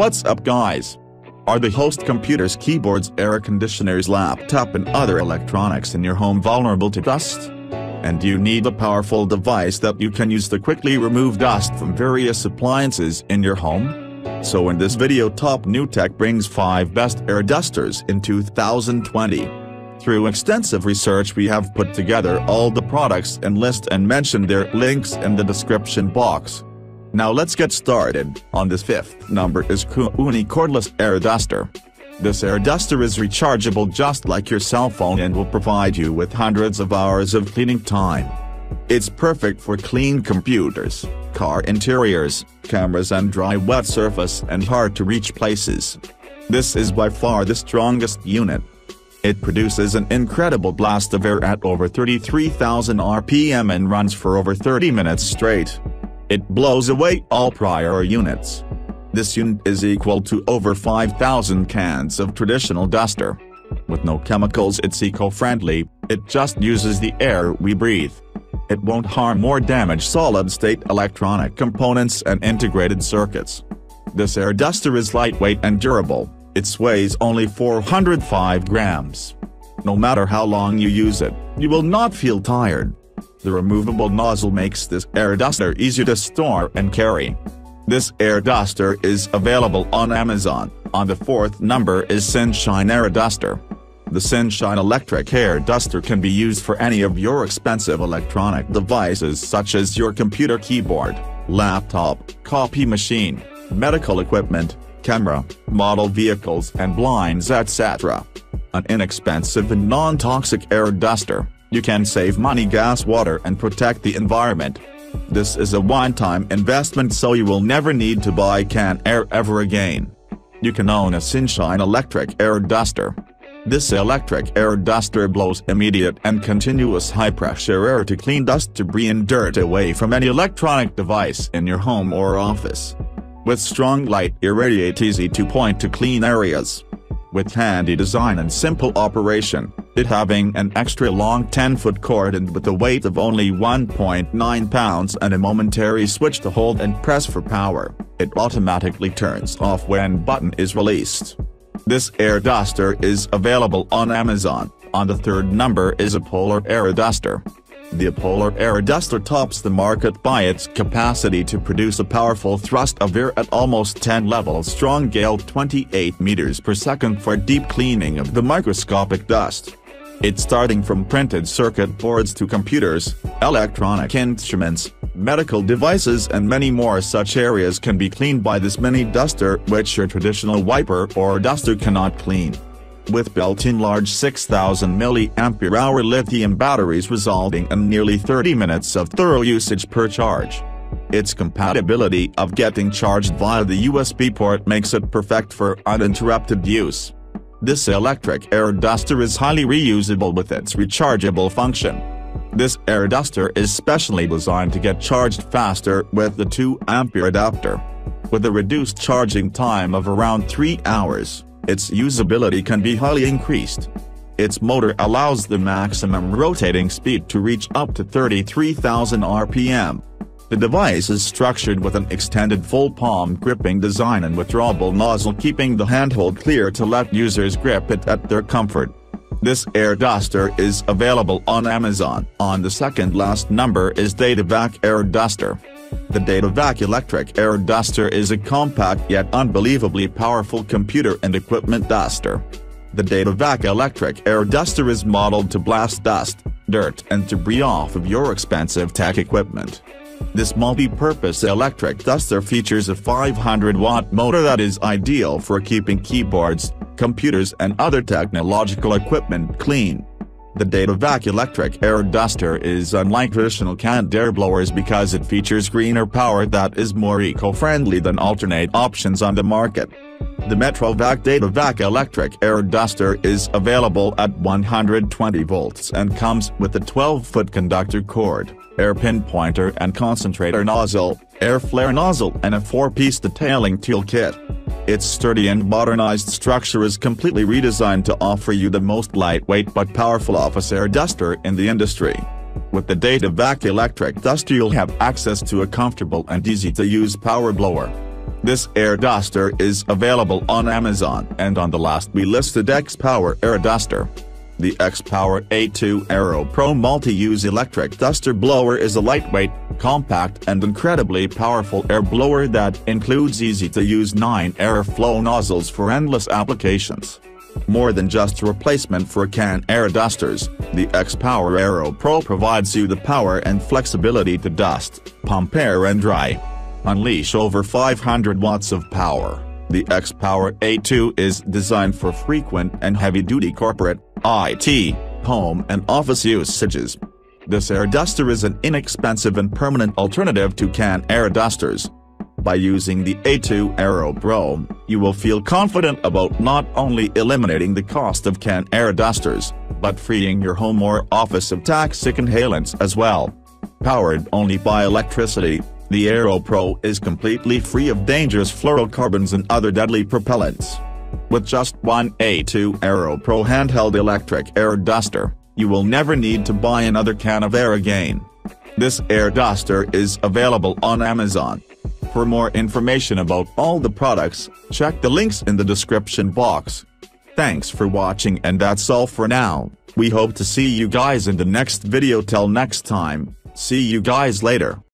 What's up guys? Are the host computers, keyboards, air conditioners, laptop and other electronics in your home vulnerable to dust? And do you need a powerful device that you can use to quickly remove dust from various appliances in your home? So in this video Top New Tech brings 5 best air dusters in 2020. Through extensive research we have put together all the products and list and mentioned their links in the description box. Now let's get started, on this fifth number is Koonie Cordless Air Duster. This air duster is rechargeable just like your cell phone and will provide you with hundreds of hours of cleaning time. It's perfect for clean computers, car interiors, cameras and dry wet surface and hard to reach places. This is by far the strongest unit. It produces an incredible blast of air at over 33,000 RPM and runs for over 30 minutes straight. It blows away all prior units. This unit is equal to over 5,000 cans of traditional duster. With no chemicals it's eco-friendly, it just uses the air we breathe. It won't harm or damage solid-state electronic components and integrated circuits. This air duster is lightweight and durable, it weighs only 405 grams. No matter how long you use it, you will not feel tired. The removable nozzle makes this air duster easy to store and carry. This air duster is available on Amazon, on the fourth number is Sunshine Air Duster. The Sunshine electric air duster can be used for any of your expensive electronic devices such as your computer keyboard, laptop, copy machine, medical equipment, camera, model vehicles and blinds etc. An inexpensive and non-toxic air duster. You can save money gas water and protect the environment. This is a one-time investment so you will never need to buy can air ever again. You can own a Sunshine electric air duster. This electric air duster blows immediate and continuous high-pressure air to clean dust debris and dirt away from any electronic device in your home or office. With strong light irradiate easy to point to clean areas. With handy design and simple operation, it having an extra long 10-foot cord and with a weight of only 1.9 pounds and a momentary switch to hold and press for power, it automatically turns off when button is released. This air duster is available on Amazon, on the third number is Opolar Air Duster. The Polar Air Duster tops the market by its capacity to produce a powerful thrust of air at almost 10 levels. Strong gale 28 meters per second for deep cleaning of the microscopic dust. It's starting from printed circuit boards to computers, electronic instruments, medical devices and many more. Such areas can be cleaned by this mini duster which your traditional wiper or duster cannot clean with built-in large 6000 mAh lithium batteries resulting in nearly 30 minutes of thorough usage per charge. Its compatibility of getting charged via the USB port makes it perfect for uninterrupted use. This electric air duster is highly reusable with its rechargeable function. This air duster is specially designed to get charged faster with the 2 ampere adapter. With a reduced charging time of around 3 hours, its usability can be highly increased. Its motor allows the maximum rotating speed to reach up to 33,000 RPM. The device is structured with an extended full palm gripping design and withdrawable nozzle keeping the handhold clear to let users grip it at their comfort. This air duster is available on Amazon. On the second last number is Datavac Air Duster. The Datavac Electric Air Duster is a compact yet unbelievably powerful computer and equipment duster. The Datavac Electric Air Duster is modeled to blast dust, dirt and debris off of your expensive tech equipment. This multi-purpose electric duster features a 500-watt motor that is ideal for keeping keyboards, computers and other technological equipment clean. The Datavac electric air duster is unlike traditional canned air blowers because it features greener power that is more eco-friendly than alternate options on the market. The Metrovac Datavac electric air duster is available at 120 volts and comes with a 12-foot conductor cord, air pinpointer and concentrator nozzle, air flare nozzle and a 4-piece detailing toolkit. Its sturdy and modernized structure is completely redesigned to offer you the most lightweight but powerful office air duster in the industry. With the Datavac electric duster you'll have access to a comfortable and easy-to-use power blower. This air duster is available on Amazon and on the last we listed X-Power air duster. The X-Power A2 Airrow Pro multi-use electric duster blower is a lightweight, compact and incredibly powerful air blower that includes easy-to-use 9 airflow nozzles for endless applications. More than just a replacement for can air dusters, the X-Power Airrow Pro provides you the power and flexibility to dust, pump air and dry. Unleash over 500 watts of power. The X-Power A2 is designed for frequent and heavy-duty corporate, IT, home and office usages. This air duster is an inexpensive and permanent alternative to can air dusters. By using the A2 Airrow Pro, you will feel confident about not only eliminating the cost of can air dusters, but freeing your home or office of toxic inhalants as well. Powered only by electricity, the Airrow Pro is completely free of dangerous fluorocarbons and other deadly propellants. With just one A2 Airrow Pro handheld electric air duster, you will never need to buy another can of air again. This air duster is available on Amazon. For more information about all the products, check the links in the description box. Thanks for watching and that's all for now, we hope to see you guys in the next video till next time, see you guys later.